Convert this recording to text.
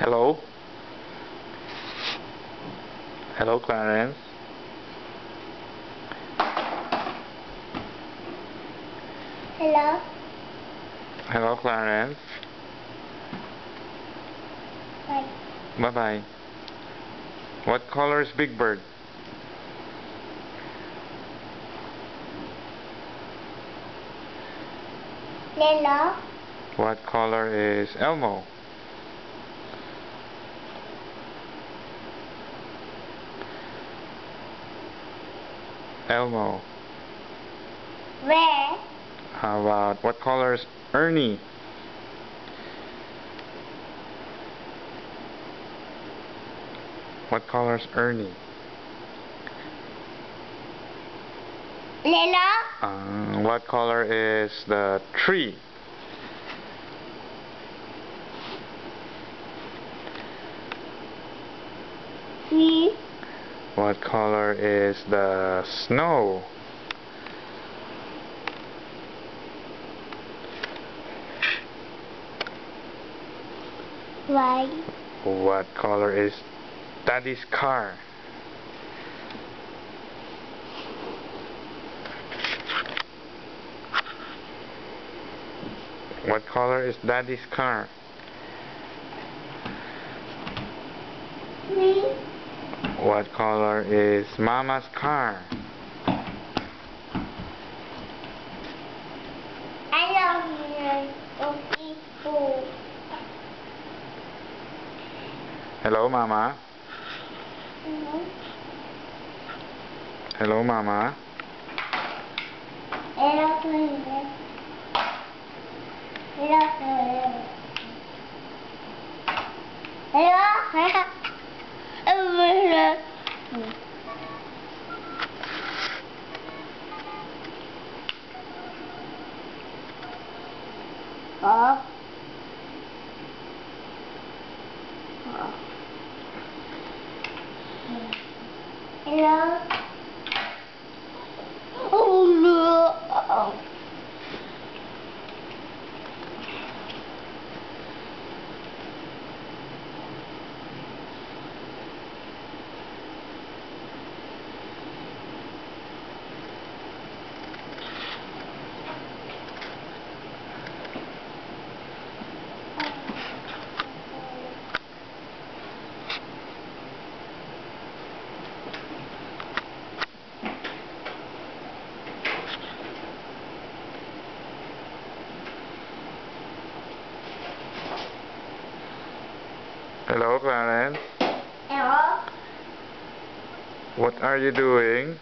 Hello? Hello, Clarence? Hello? Hello, Clarence? Bye. Bye-bye. What color is Big Bird? Hello? What color is Elmo? Elmo. Where? How about what color is Ernie? What color is Ernie? Hello? Uh, what color is the tree? What color is the snow? Why? What color is Daddy's car? What color is Daddy's car? What color is Mama's car? I love you, people. Hello, Mama. Hello? Hello, Mama. Hello? Hello? Hello? Hello? Hello? Hello, Clarence. Hello? What are you doing?